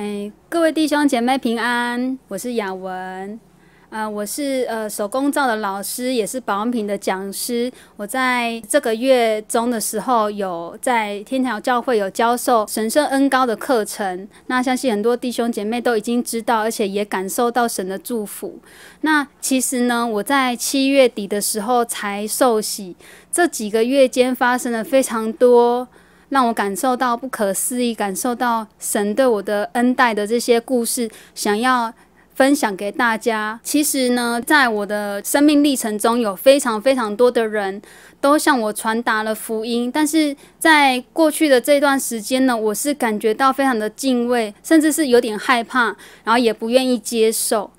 哎，各位弟兄姐妹平安，我是雅文。呃，我是呃手工皂的老师，也是保养品的讲师。我在这个月中的时候，有在天条教会有教授神圣恩高的课程。那相信很多弟兄姐妹都已经知道，而且也感受到神的祝福。那其实呢，我在七月底的时候才受洗，这几个月间发生了非常多让我感受到不可思议、感受到神对我的恩待的这些故事，想要。分享给大家。其实呢，在我的生命历程中，有非常非常多的人都向我传达了福音。但是在过去的这段时间呢，我是感觉到非常的敬畏，甚至是有点害怕，然后也不愿意接受。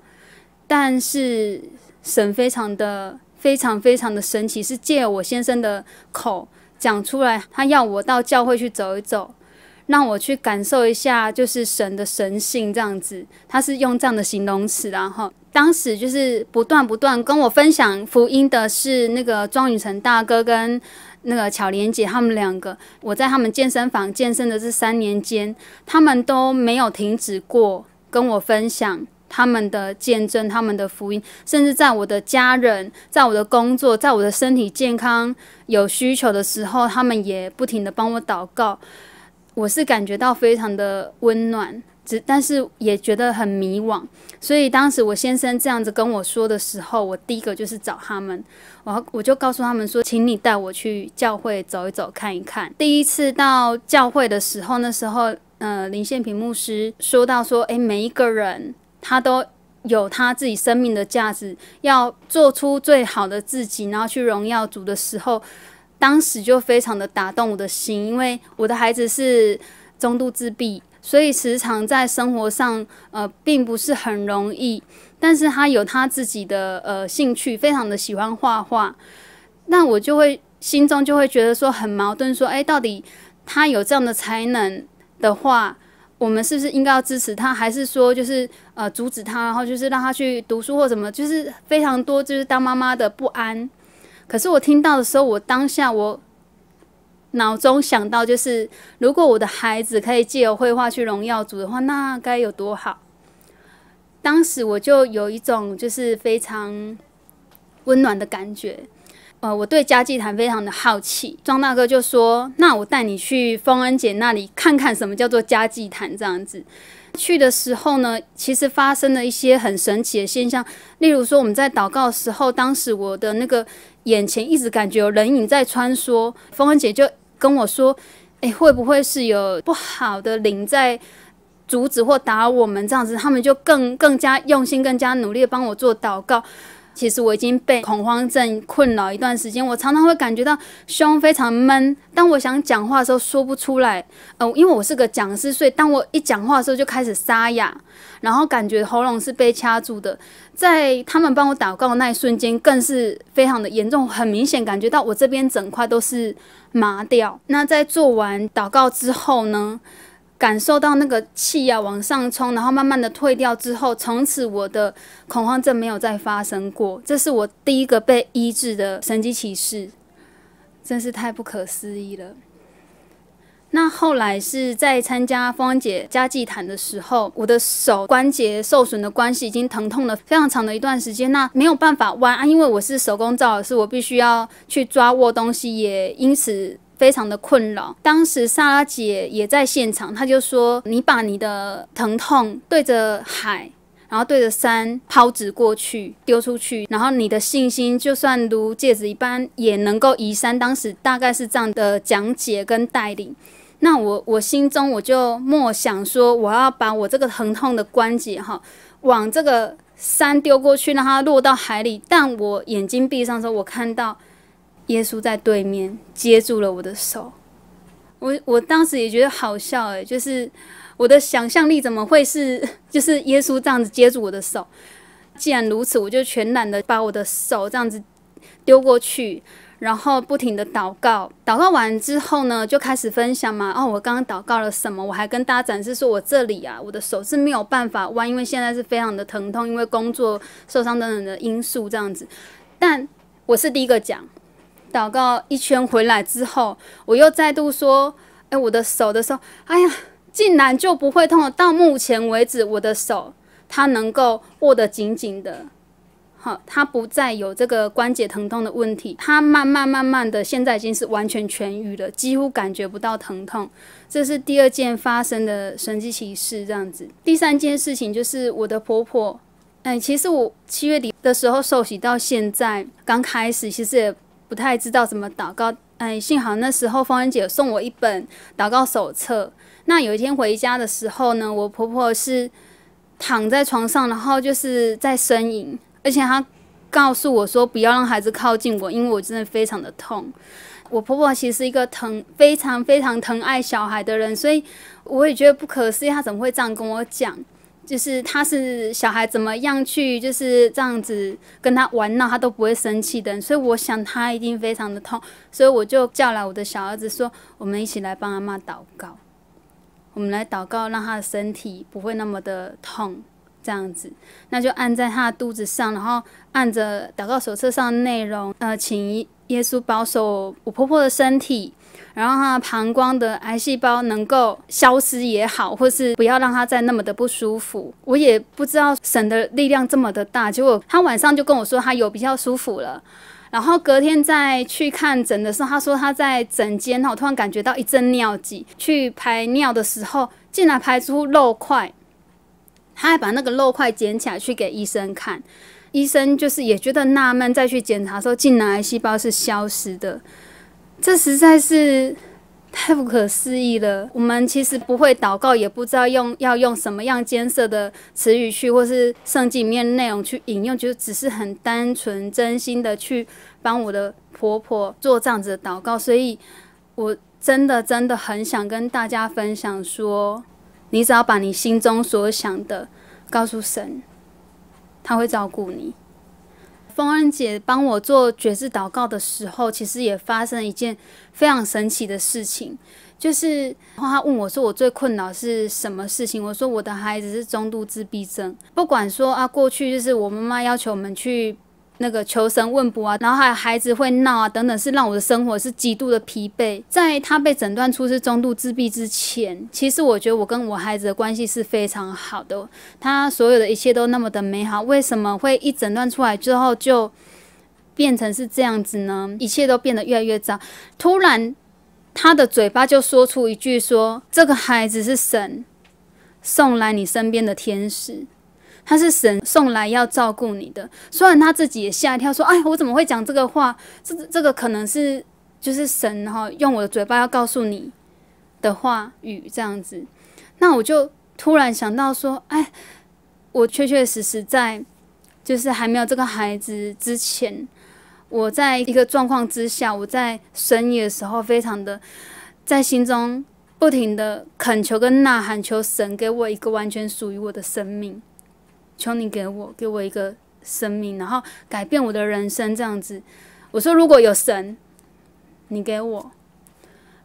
但是神非常的、非常非常的神奇，是借我先生的口讲出来，他要我到教会去走一走。让我去感受一下，就是神的神性这样子，他是用这样的形容词，然后当时就是不断不断跟我分享福音的是那个庄宇成大哥跟那个巧莲姐他们两个，我在他们健身房健身的这三年间，他们都没有停止过跟我分享他们的见证、他们的福音，甚至在我的家人、在我的工作、在我的身体健康有需求的时候，他们也不停的帮我祷告。我是感觉到非常的温暖，只但是也觉得很迷惘。所以当时我先生这样子跟我说的时候，我第一个就是找他们，我我就告诉他们说，请你带我去教会走一走看一看。第一次到教会的时候，那时候呃林宪平牧师说到说，诶，每一个人他都有他自己生命的价值，要做出最好的自己，然后去荣耀主的时候。当时就非常的打动我的心，因为我的孩子是中度自闭，所以时常在生活上呃并不是很容易。但是他有他自己的呃兴趣，非常的喜欢画画。那我就会心中就会觉得说很矛盾，说诶，到底他有这样的才能的话，我们是不是应该要支持他，还是说就是呃阻止他，然后就是让他去读书或什么？就是非常多就是当妈妈的不安。可是我听到的时候，我当下我脑中想到就是，如果我的孩子可以借由绘画去荣耀主的话，那该有多好！当时我就有一种就是非常温暖的感觉。呃，我对家祭坛非常的好奇，庄大哥就说：“那我带你去丰恩姐那里看看什么叫做家祭坛这样子。”去的时候呢，其实发生了一些很神奇的现象，例如说我们在祷告的时候，当时我的那个。眼前一直感觉有人影在穿梭，凤恩姐就跟我说：“诶，会不会是有不好的灵在阻止或打我们这样子？”他们就更更加用心、更加努力的帮我做祷告。其实我已经被恐慌症困扰一段时间，我常常会感觉到胸非常闷。当我想讲话的时候说不出来，呃，因为我是个讲师，所以当我一讲话的时候就开始沙哑，然后感觉喉咙是被掐住的。在他们帮我祷告的那一瞬间，更是非常的严重，很明显感觉到我这边整块都是麻掉。那在做完祷告之后呢？感受到那个气啊往上冲，然后慢慢的退掉之后，从此我的恐慌症没有再发生过。这是我第一个被医治的神迹启示，真是太不可思议了。那后来是在参加风姐家祭坛的时候，我的手关节受损的关系已经疼痛了非常长的一段时间，那没有办法弯啊，因为我是手工造老师，我必须要去抓握东西，也因此。非常的困扰。当时莎拉姐也在现场，她就说：“你把你的疼痛对着海，然后对着山抛掷过去，丢出去，然后你的信心就算如戒指一般，也能够移山。”当时大概是这样的讲解跟带领。那我我心中我就默想说：“我要把我这个疼痛的关节哈，往这个山丢过去，让它落到海里。”但我眼睛闭上的时候，我看到。耶稣在对面接住了我的手，我我当时也觉得好笑诶，就是我的想象力怎么会是 就是耶稣这样子接住我的手？既然如此，我就全然的把我的手这样子丢过去，然后不停的祷告。祷告完之后呢，就开始分享嘛。哦，我刚刚祷告了什么？我还跟大家展示说，我这里啊，我的手是没有办法弯，因为现在是非常的疼痛，因为工作受伤等等的因素这样子。但我是第一个讲。祷告一圈回来之后，我又再度说：“哎，我的手的时候，哎呀，竟然就不会痛了。到目前为止，我的手它能够握得紧紧的。好，它不再有这个关节疼痛的问题，它慢慢慢慢的，现在已经是完全痊愈了，几乎感觉不到疼痛。这是第二件发生的神奇奇事，这样子。第三件事情就是我的婆婆，哎，其实我七月底的时候受洗到现在，刚开始其实也不太知道怎么祷告，哎，幸好那时候芳恩姐送我一本祷告手册。那有一天回家的时候呢，我婆婆是躺在床上，然后就是在呻吟。而且她告诉我说：“不要让孩子靠近我，因为我真的非常的痛。”我婆婆其实是一个疼非常非常疼爱小孩的人，所以我也觉得不可思议，她怎么会这样跟我讲？就是他是小孩怎么样去就是这样子跟他玩闹，他都不会生气的。所以我想他一定非常的痛，所以我就叫来我的小儿子说：“我们一起来帮阿妈祷告，我们来祷告，让他的身体不会那么的痛。”这样子，那就按在他的肚子上，然后按着祷告手册上的内容，呃，请耶稣保守我婆婆的身体，然后他膀胱的癌细胞能够消失也好，或是不要让他再那么的不舒服。我也不知道神的力量这么的大，结果他晚上就跟我说他有比较舒服了，然后隔天再去看诊的时候，他说他在诊间哈，突然感觉到一阵尿急，去排尿的时候竟然排出肉块。他还把那个肉块捡起来去给医生看，医生就是也觉得纳闷，再去检查说，竟然癌细胞是消失的，这实在是太不可思议了。我们其实不会祷告，也不知道用要用什么样艰涩的词语去，或是圣经里面内容去引用，就只是很单纯、真心的去帮我的婆婆做这样子的祷告。所以，我真的真的很想跟大家分享说。你只要把你心中所想的告诉神，他会照顾你。风恩姐帮我做觉知祷告的时候，其实也发生了一件非常神奇的事情，就是她问我说：“我最困扰是什么事情？”我说：“我的孩子是中度自闭症，不管说啊，过去就是我妈妈要求我们去。”那个求神问卜啊，然后还有孩子会闹啊，等等，是让我的生活是极度的疲惫。在他被诊断出是中度自闭之前，其实我觉得我跟我孩子的关系是非常好的，他所有的一切都那么的美好。为什么会一诊断出来之后就变成是这样子呢？一切都变得越来越糟。突然，他的嘴巴就说出一句说：“这个孩子是神送来你身边的天使。”他是神送来要照顾你的，虽然他自己也吓一跳，说：“哎，我怎么会讲这个话？这这个可能是就是神哈用我的嘴巴要告诉你的话语这样子。”那我就突然想到说：“哎，我确确实实在就是还没有这个孩子之前，我在一个状况之下，我在深夜的时候，非常的在心中不停的恳求跟呐喊，求神给我一个完全属于我的生命。”求你给我，给我一个生命，然后改变我的人生，这样子。我说，如果有神，你给我，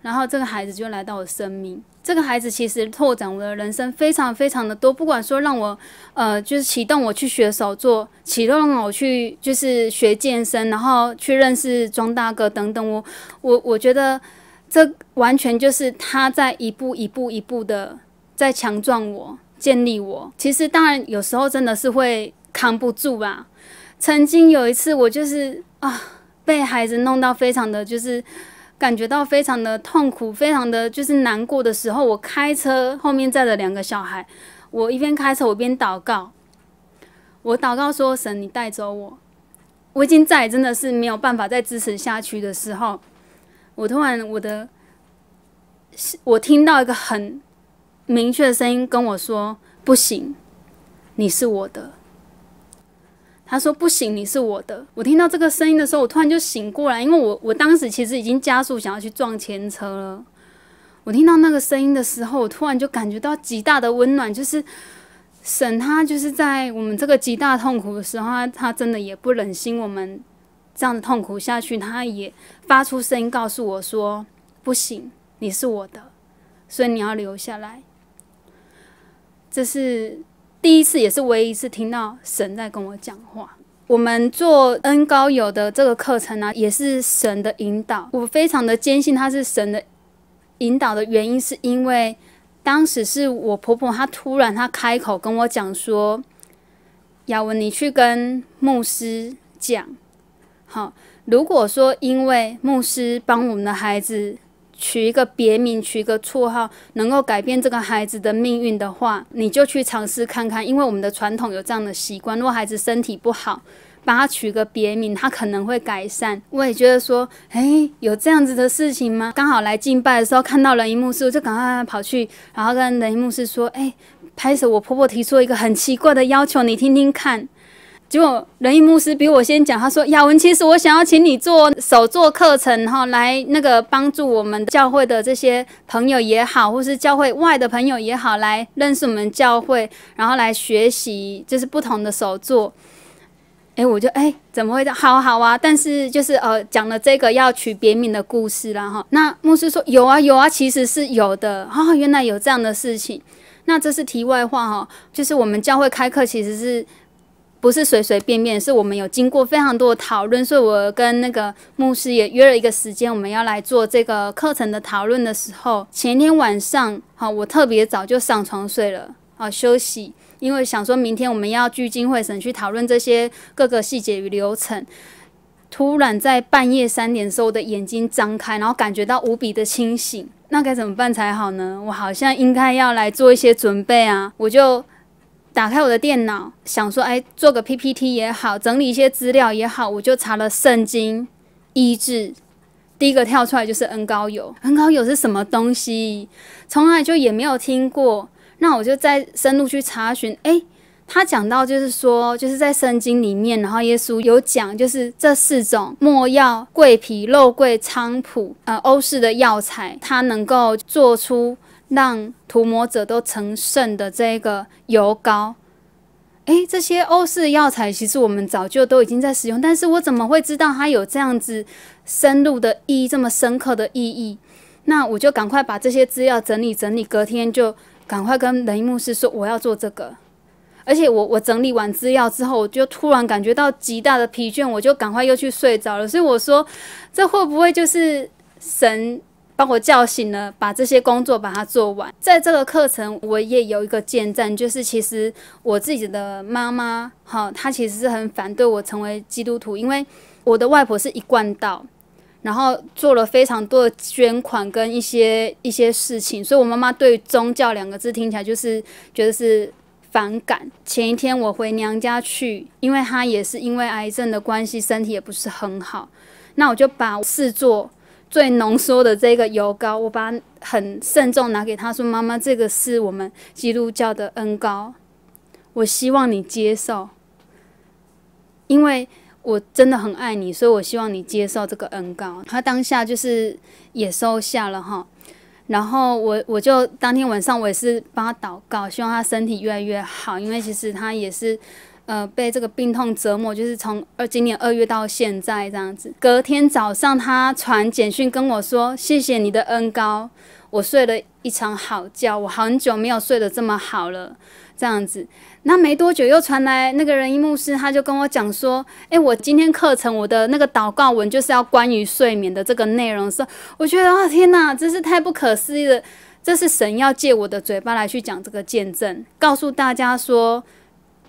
然后这个孩子就来到我生命。这个孩子其实拓展我的人生非常非常的多，不管说让我呃，就是启动我去学手作，启动我去就是学健身，然后去认识庄大哥等等。我我我觉得这完全就是他在一步一步一步的在强壮我。建立我，其实当然有时候真的是会扛不住吧。曾经有一次，我就是啊，被孩子弄到非常的就是感觉到非常的痛苦，非常的就是难过的时候，我开车后面载着两个小孩，我一边开车我一边祷告，我祷告说：“神，你带走我。”我已经在真的是没有办法再支持下去的时候，我突然我的，我听到一个很。明确的声音跟我说：“不行，你是我的。”他说：“不行，你是我的。”我听到这个声音的时候，我突然就醒过来，因为我我当时其实已经加速想要去撞前车了。我听到那个声音的时候，我突然就感觉到极大的温暖，就是神他就是在我们这个极大痛苦的时候，他他真的也不忍心我们这样的痛苦下去，他也发出声音告诉我说：“不行，你是我的，所以你要留下来。”这是第一次，也是唯一一次听到神在跟我讲话。我们做恩高友的这个课程呢，也是神的引导。我非常的坚信他是神的引导的原因，是因为当时是我婆婆，她突然她开口跟我讲说：“雅文，你去跟牧师讲，好，如果说因为牧师帮我们的孩子。”取一个别名，取一个绰号，能够改变这个孩子的命运的话，你就去尝试看看。因为我们的传统有这样的习惯，如果孩子身体不好，帮他取个别名，他可能会改善。我也觉得说，诶，有这样子的事情吗？刚好来敬拜的时候看到人一牧师，我就赶快跑去，然后跟人一牧师说，诶，拍手，我婆婆提出一个很奇怪的要求，你听听看。结果仁义牧师比我先讲，他说：“雅文，其实我想要请你做手作课程，哈，来那个帮助我们教会的这些朋友也好，或是教会外的朋友也好，来认识我们教会，然后来学习就是不同的手作。”诶，我就诶，怎么会的？好好啊！但是就是呃，讲了这个要取别名的故事啦，哈。那牧师说有啊有啊，其实是有的哦，原来有这样的事情。那这是题外话哈，就是我们教会开课其实是。不是随随便便，是我们有经过非常多的讨论，所以我跟那个牧师也约了一个时间，我们要来做这个课程的讨论的时候，前天晚上，好，我特别早就上床睡了，好休息，因为想说明天我们要聚精会神去讨论这些各个细节与流程。突然在半夜三点的时候，我的眼睛张开，然后感觉到无比的清醒，那该怎么办才好呢？我好像应该要来做一些准备啊，我就。打开我的电脑，想说，哎，做个 PPT 也好，整理一些资料也好，我就查了圣经医治，第一个跳出来就是恩高油。恩高油是什么东西？从来就也没有听过。那我就再深入去查询，哎，他讲到就是说，就是在圣经里面，然后耶稣有讲，就是这四种墨药、桂皮、肉桂、菖蒲，呃，欧式的药材，它能够做出。让涂抹者都成圣的这个油膏，诶，这些欧式药材其实我们早就都已经在使用，但是我怎么会知道它有这样子深入的意义，这么深刻的意义？那我就赶快把这些资料整理整理，隔天就赶快跟雷牧师说我要做这个，而且我我整理完资料之后，我就突然感觉到极大的疲倦，我就赶快又去睡着了。所以我说，这会不会就是神？把我叫醒了，把这些工作把它做完。在这个课程，我也有一个见证，就是其实我自己的妈妈，哈，她其实是很反对我成为基督徒，因为我的外婆是一贯道，然后做了非常多的捐款跟一些一些事情，所以我妈妈对宗教两个字听起来就是觉得是反感。前一天我回娘家去，因为她也是因为癌症的关系，身体也不是很好，那我就把事做。最浓缩的这个油膏，我把很慎重拿给他说：“妈妈，这个是我们基督教的恩膏，我希望你接受，因为我真的很爱你，所以我希望你接受这个恩膏。”他当下就是也收下了哈，然后我我就当天晚上我也是帮他祷告，希望他身体越来越好，因为其实他也是。呃，被这个病痛折磨，就是从二今年二月到现在这样子。隔天早上，他传简讯跟我说：“谢谢你的恩高，我睡了一场好觉，我很久没有睡得这么好了。”这样子，那没多久又传来那个人一牧师，他就跟我讲说：“诶，我今天课程我的那个祷告文就是要关于睡眠的这个内容。”说我觉得啊，天哪，真是太不可思议了！这是神要借我的嘴巴来去讲这个见证，告诉大家说。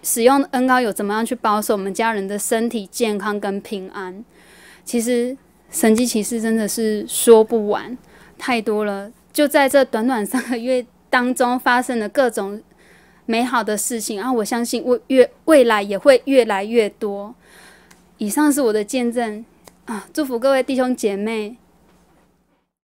使用恩膏有怎么样去保守我们家人的身体健康跟平安？其实神迹骑士真的是说不完，太多了。就在这短短三个月当中，发生了各种美好的事情啊！我相信未越未来也会越来越多。以上是我的见证啊！祝福各位弟兄姐妹